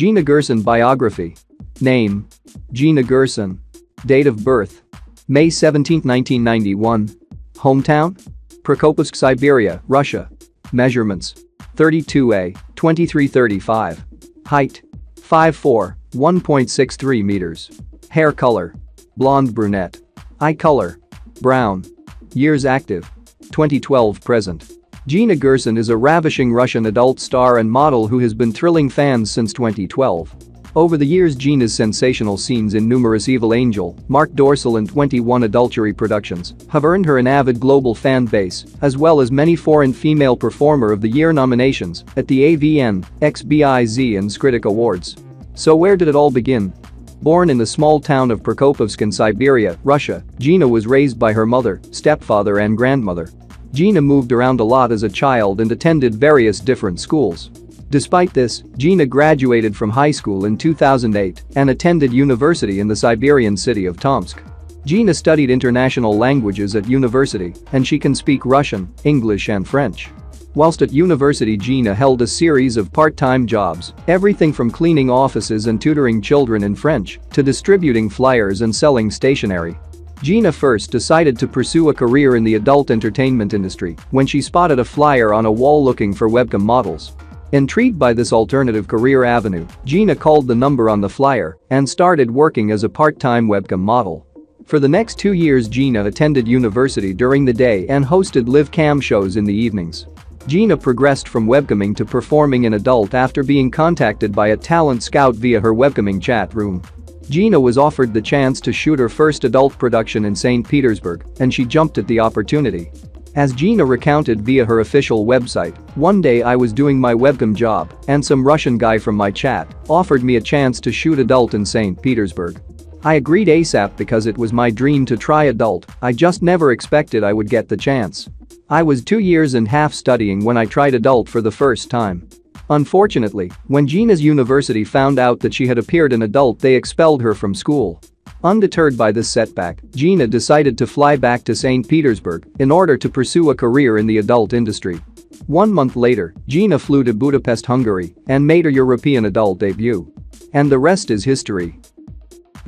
Gina Gerson biography. Name. Gina Gerson. Date of birth. May 17, 1991. Hometown? Prokopyevsk, Siberia, Russia. Measurements. 32A, 2335. Height. 5'4", 1.63 meters. Hair color. Blonde brunette. Eye color. Brown. Years active. 2012 present. Gina Gerson is a ravishing Russian adult star and model who has been thrilling fans since 2012. Over the years Gina's sensational scenes in numerous Evil Angel, Marc Dorcel and 21 adultery productions have earned her an avid global fan base, as well as many foreign female performer of the year nominations at the AVN, XBIZ and XCritic Awards. So where did it all begin? Born in the small town of Prokopyevsk in Siberia, Russia, Gina was raised by her mother, stepfather and grandmother. Gina moved around a lot as a child and attended various different schools. Despite this, Gina graduated from high school in 2008 and attended university in the Siberian city of Tomsk. Gina studied international languages at university and she can speak Russian, English and French. Whilst at university Gina held a series of part-time jobs, everything from cleaning offices and tutoring children in French to distributing flyers and selling stationery. Gina first decided to pursue a career in the adult entertainment industry when she spotted a flyer on a wall looking for webcam models. Intrigued by this alternative career avenue, Gina called the number on the flyer and started working as a part-time webcam model. For the next two years Gina attended university during the day and hosted live cam shows in the evenings. Gina progressed from webcamming to performing in adult after being contacted by a talent scout via her webcamming chat room. Gina was offered the chance to shoot her first adult production in St. Petersburg and she jumped at the opportunity. As Gina recounted via her official website, one day I was doing my webcam job and some Russian guy from my chat offered me a chance to shoot adult in St. Petersburg. I agreed ASAP because it was my dream to try adult, I just never expected I would get the chance. I was two years and half studying when I tried adult for the first time. Unfortunately, when Gina's university found out that she had appeared an adult they expelled her from school. Undeterred by this setback, Gina decided to fly back to St. Petersburg in order to pursue a career in the adult industry. One month later, Gina flew to Budapest, Hungary and made her European adult debut. And the rest is history.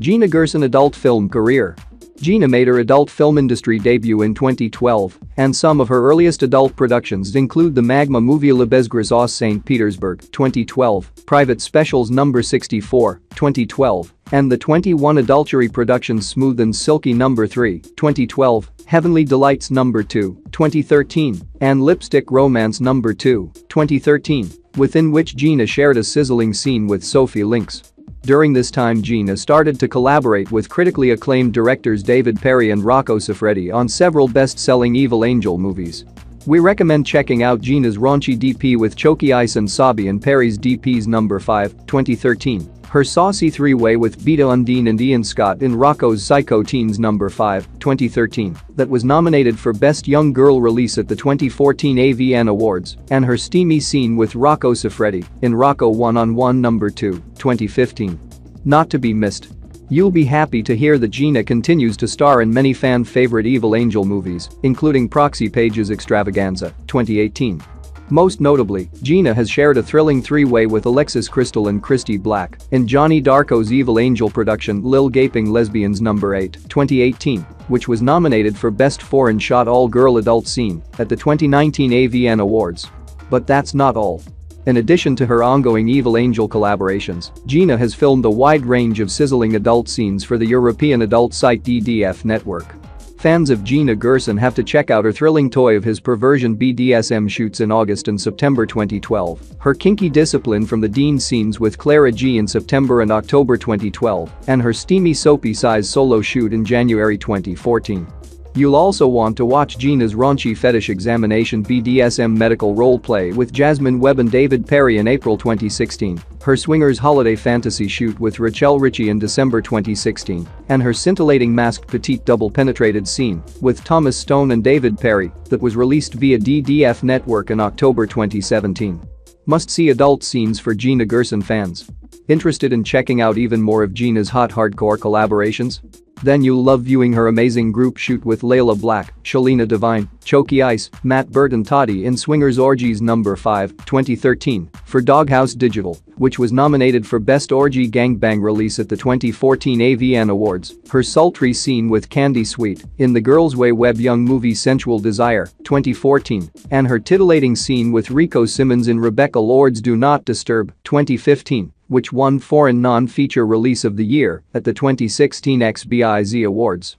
Gina Gerson adult film career Gina made her adult film industry debut in 2012, and some of her earliest adult productions include the Magma movie Le Besgris St. Petersburg 2012, Private Specials No. 64 2012, and the 21 adultery productions Smooth and Silky No. 3 2012, Heavenly Delights No. 2 2013, and Lipstick Romance No. 2 2013, within which Gina shared a sizzling scene with Sophie Lynx. During this time Gina started to collaborate with critically acclaimed directors David Perry and Rocco Siffredi on several best-selling Evil Angel movies. We recommend checking out Gina's raunchy DP with Choky Ice and Sabi and Perry's DP's number 5, 2013. Her saucy three-way with Beata Undine and Ian Scott in Rocco's Psycho Teens No. 5, 2013, that was nominated for Best Young Girl Release at the 2014 AVN Awards, and her steamy scene with Rocco Siffredi in Rocco One-on-One No. 2, 2015. Not to be missed. You'll be happy to hear that Gina continues to star in many fan-favorite Evil Angel movies, including Proxy Pages Extravaganza, 2018. Most notably, Gina has shared a thrilling three-way with Alexis Crystal and Christy Black in Johnny Darko's Evil Angel production Lil Gaping Lesbians No. 8, 2018, which was nominated for Best Foreign Shot All-Girl Adult Scene at the 2019 AVN Awards. But that's not all. In addition to her ongoing Evil Angel collaborations, Gina has filmed a wide range of sizzling adult scenes for the European adult site DDF network. Fans of Gina Gerson have to check out her thrilling toy of his perversion BDSM shoots in August and September 2012, her kinky discipline from the Dean scenes with Clara G in September and October 2012, and her steamy soapy size solo shoot in January 2014. You'll also want to watch Gina's raunchy fetish examination BDSM medical roleplay with Jasmine Webb and David Perry in April 2016, her swingers holiday fantasy shoot with Rachel Ritchie in December 2016, and her scintillating masked petite double penetrated scene with Thomas Stone and David Perry that was released via DDF Network in October 2017. Must-see adult scenes for Gina Gerson fans. Interested in checking out even more of Gina's hot hardcore collaborations? Then you'll love viewing her amazing group shoot with Layla Black, Shalina Devine, Choky Ice, Matt Bertontati in Swingers Orgies number 5, 2013, for Doghouse Digital, which was nominated for Best Orgy Gangbang Release at the 2014 AVN Awards. Her sultry scene with Candy Sweet in the Girls Way Web Young movie Sensual Desire, 2014, and her titillating scene with Rico Simmons in Rebecca Lord's Do Not Disturb, 2015 which won Foreign Non-Feature Release of the Year at the 2016 XBIZ Awards.